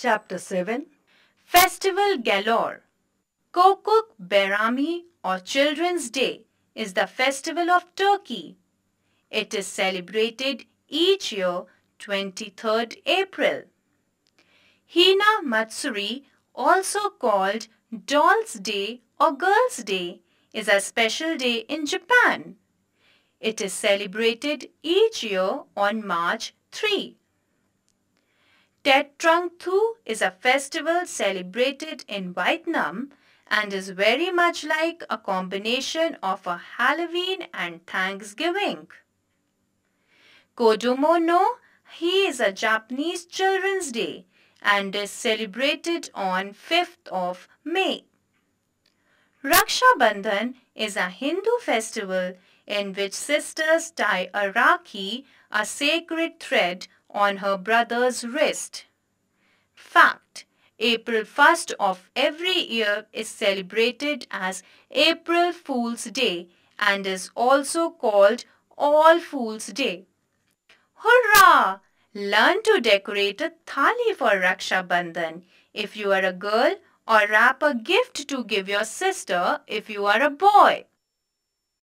Chapter 7 Festival Galore Cocuk Bayrami or Children's Day is the festival of Turkey. It is celebrated each year 23rd April. Hina Matsuri, also called Doll's Day or Girls' Day, is a special day in Japan. It is celebrated each year on March 3. Tet Trung Thu is a festival celebrated in Vietnam and is very much like a combination of a Halloween and Thanksgiving. Kodomo no Hi is a Japanese Children's Day and is celebrated on 5th of May. Raksha Bandhan is a Hindu festival in which sisters tie a rakhi, a sacred thread, on her brother's wrist. Fact April 1st of every year is celebrated as April Fool's Day and is also called All Fool's Day. Hurrah! Learn to decorate a thali for Raksha Bandhan if you are a girl or wrap a gift to give your sister if you are a boy.